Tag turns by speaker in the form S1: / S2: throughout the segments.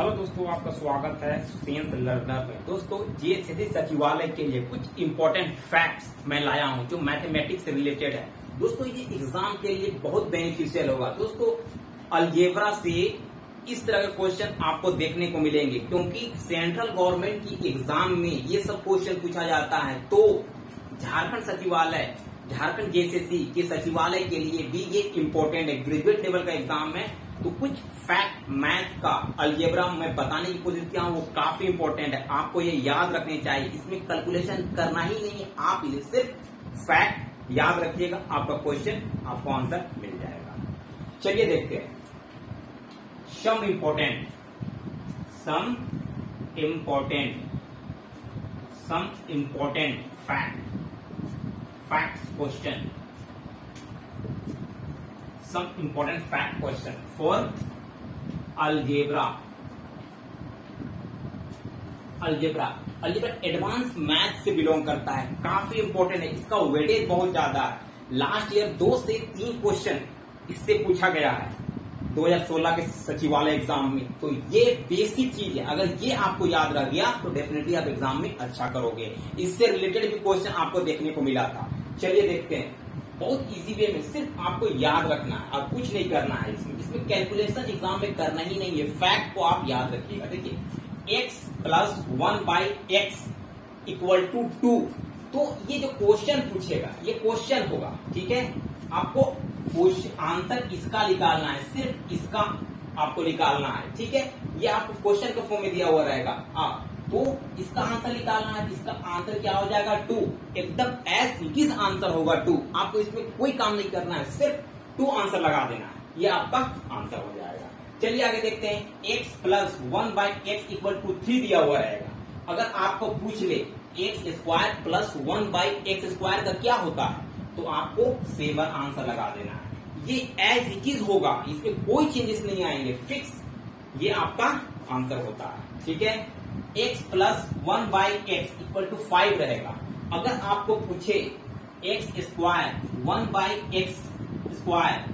S1: Hello दोस्तों, आपका स्वागत है साइंस लर्नर में। दोस्तों जीएसएससी सचिवालय के लिए कुछ इम्पोर्टेंट फैक्ट्स मैं लाया हूँ, जो मैथमेटिक्स से रिलेटेड है। दोस्तों, ये एग्ज़ाम के लिए बहुत बेनिफिशियल होगा। दोस्तों अलजेब्रा से इस तरह के क्वेश्चन आपको देखने को मिलेंगे, क्योंकि सेंट्रल गवर्नमेंट की एग्ज़ाम में ये सब क्वेश्चन पूछा जाता है। तो झारखंड सचिवालय, झारखंड जेसीसी के सचिवालय के लिए भी ये इम्पोर्टेंट है। ग्रेजुएट लेवल का एग्ज़ाम है। तो कुछ फैक्ट मैथ का अलजेब्रा में बताने की कोशिश किया हूँ, वो काफ़ी इंपॉर्टेंट है। आपको ये याद रखने चाहिए। इसमें कैलकुलेशन करना ही नहीं, आप ये सिर्फ़ फैक्ट याद रखिएगा, आपका क्वेश्चन आपको आंसर मिल जाएगा। चलिए देखते हैं। Some important some important some important fact fact question some important fact question. For algebra. Algebra algebra advance math से बिलोंग करता है. काफ़ी इंपॉर्टेंट है. इसका वेटेज बहुत ज़्यादा है. लास्ट ईयर दो से तीन क्वेश्चन इससे पूछा गया है. 2016 के सचिवालय एग्ज़ाम में. तो ये बेसिक चीज़ है. अगर ये आपको याद रह गया तो डेफिनेटली आप एग्ज़ाम में अच्छा करोगे. इससे रिलेटेड भी क्वेश्चन आपको देखने को मिला था. चलिए देखते हैं. बहुत इजी वे में सिर्फ़ आपको याद रखना है और कुछ नहीं करना है इसमें। इसमें कैलकुलेशन एग्ज़ाम में करना ही नहीं है। फैक्ट को आप याद रखिएगा। देखिए, x plus one by x equal to two तो ये जो क्वेश्चन पूछेगा, ये क्वेश्चन होगा, ठीक है? आपको आंसर इसका निकालना है? सिर्फ़ इसका आपको निकालना है, ठीक है? ये आपको क्वेश्चन के फॉर्म में दिया हुआ रहेगा। आप तो इसका आंसर निकालना है इसका आंसर क्या हो जाएगा? टू। एकदम एस इज़ आंसर होगा टू। आपको इसमें कोई काम नहीं करना है, सिर्फ़ टू आंसर लगा देना है। ये आपका आंसर हो जाएगा। चलिए आगे देखते हैं। X plus one by x equal to three दिया हुआ रहेगा। अगर आपको पूछ ले x square plus one by x square का क्या होता है तो आपको सेवन आंसर लगा देना है। ये एज इट इज़ होगा। इसमें कोई चेंजेस नहीं आएँगे। फिक्स ये आपका आंसर होता है। ठीक है? X plus one by x equal to five रहेगा। अगर आपको पूछे x square one by x square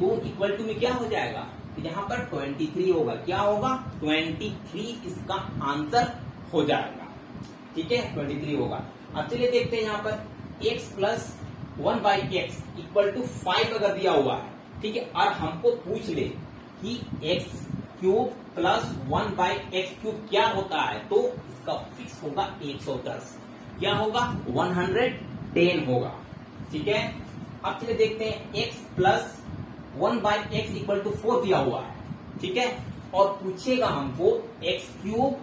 S1: तो इक्वल टू में क्या हो जाएगा? यहाँ पर ट्वेंटी थ्री होगा। क्या होगा? ट्वेंटी थ्री इसका आंसर हो जाएगा। ठीक है? ट्वेंटी थ्री होगा। अब चलिए देखते हैं यहाँ पर। X plus one by x equal to five अगर दिया हुआ है, ठीक है? और हमको पूछ ले कि x cube plus one by x cube क्या होता है? तो इसका फिक्स होगा 110 क्या होगा? 110 होगा। ठीक है? अब चलिए देखते हैं। x plus one by x equal to four दिया हुआ है। ठीक है? और पूछेगा हमको x cube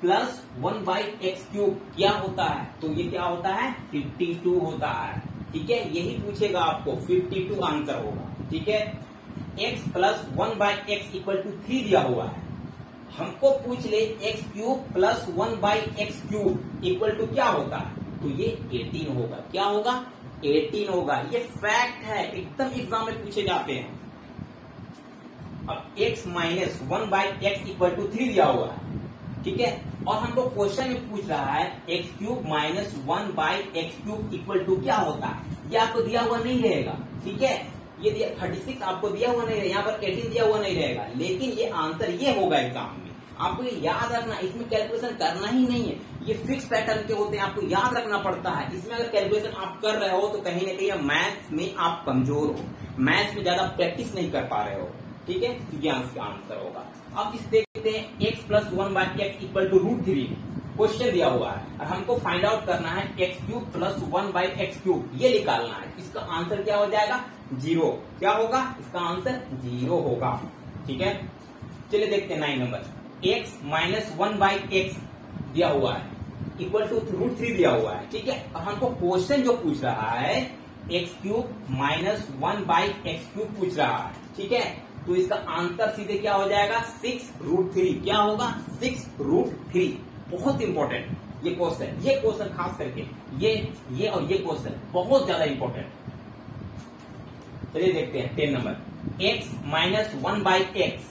S1: plus one by x cube क्या होता है? तो ये क्या होता है? 52 होता है। ठीक है? यही पूछेगा आपको। 52 आंसर होगा। ठीक है? X plus one by x equal to three दिया हुआ है। हमको पूछ ले x cube plus one by x cube equal to क्या होता है तो ये एटीन होगा। क्या होगा? एटीन होगा। ये फैक्ट है। एकदम एग्ज़ाम में पूछे जाते हैं। अब x minus one by x equal to three दिया हुआ है। ठीक है? और हमको क्वेश्चन में पूछ रहा है x cube minus one by x cube equal to क्या होता? है ये आपको दिया हुआ नहीं रहेगा। ठीक है? ये दिया थर्टी सिक्स आपको दिया हुआ नहीं यहाँ पर एटीन दिया हुआ नहीं रहेगा। लेकिन ये आंसर ये होगा एग्ज़ाम में। आपको ये याद रखना, इसमें कैलकुलेशन करना ही नहीं है। ये फिक्स पैटर्न के होते हैं, आपको याद रखना पड़ता है। इसमें अगर कैलकुलेशन आप कर रहे हो तो कहीं ना कहीं मैथ्स में आप कमज़ोर हो। मैथ्स में ज़्यादा प्रैक्टिस नहीं कर पा रहे हो। ठीक है? ज्ञान का आंसर होगा। अब इस देखते हैं x plus one by x equal to root three question दिया हुआ है। और हमको फाइंड आउट करना है x cube plus one by x cube ये निकालना है। इसका आंसर क्या हो जाएगा? ज़ीरो क्या होगा? इसका आंसर ज़ीरो होगा। ठीक है? चलिए देखते हैं nine number x minus one by x दिया हुआ है। इक्वल टू रूट थ्री दिया हुआ है। ठीक है? और हमको क्वेश्चन जो पूछ रहा है x cube minus one by x cube पूछ रहा है। ठीक है? तो इसका आंसर सीधे क्या हो जाएगा? सिक्स रूट थ्री क्या होगा? सिक्स रूट थ्री बहुत इंपॉर्टेंट ये क्वेश्चन ये क्वेश्चन खास करके, ये ये और ये क्वेश्चन बहुत ज़्यादा इंपॉर्टेंट चलिए देखते हैं ten number x minus one by x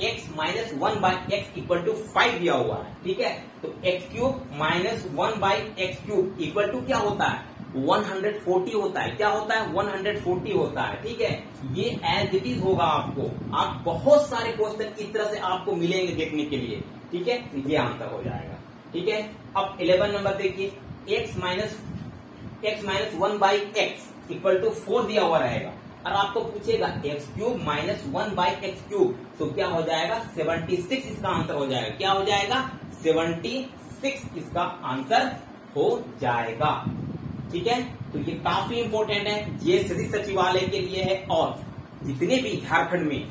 S1: x minus one by x equal to five दिया हुआ है, ठीक है? तो x cube minus one by x cube equal to क्या होता है? 140 होता है. क्या होता है? 140 होता है, ठीक है? ये एज इट इज़ होगा आपको. आप बहुत सारे क्वेश्चन इस तरह से आपको मिलेंगे देखने के लिए, ठीक है? ये आंसर हो जाएगा. ठीक है? अब 11 नंबर देखिए। X minus x minus one by x equal to four दिया हुआ रहेगा। और आपको पूछेगा x cube minus one by x cube तो क्या हो जाएगा? सेवेंटी सिक्स इसका आंसर हो जाएगा। क्या हो जाएगा? सेवेंटी सिक्स इसका आंसर हो जाएगा। ठीक है? तो ये काफ़ी इंपॉर्टेंट है। जीएसएससी सचिवालय के लिए है और जितने भी झारखंड में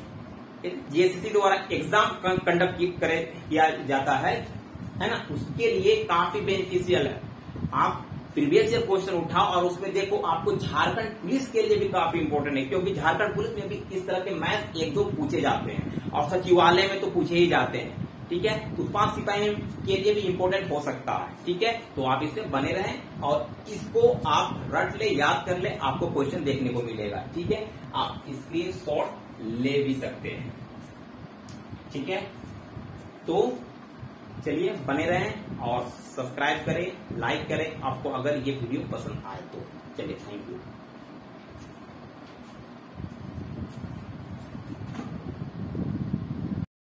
S1: जीएसएससी द्वारा एग्ज़ाम कंडक्ट किया जाता है है ना? उसके लिए काफ़ी बेनिफिशियल है। आप प्रीवियस ईयर क्वेश्चन उठाओ और उसमें देखो आपको झारखंड पुलिस के लिए भी काफ़ी इंपॉर्टेंट है, क्योंकि झारखंड पुलिस में भी इस तरह के मैथ एक दो पूछे जाते हैं और सचिवालय में तो पूछे ही जाते हैं, ठीक है? उत्पाद सिपाही के लिए भी इम्पोर्टेंट हो सकता है, ठीक है? तो आप इसमें बने रहें और इसको आप रट ले, याद कर ले, आपको क्वेश्चन देखने को मिलेगा, ठीक है? आप स्क्रीन शॉट ले भी सकते हैं, ठीक है? तो चलिए, बने रहें और सब्सक्राइब करें लाइक करें। आपको अगर ये वीडियो पसंद आए तो। चलिए थैंक यू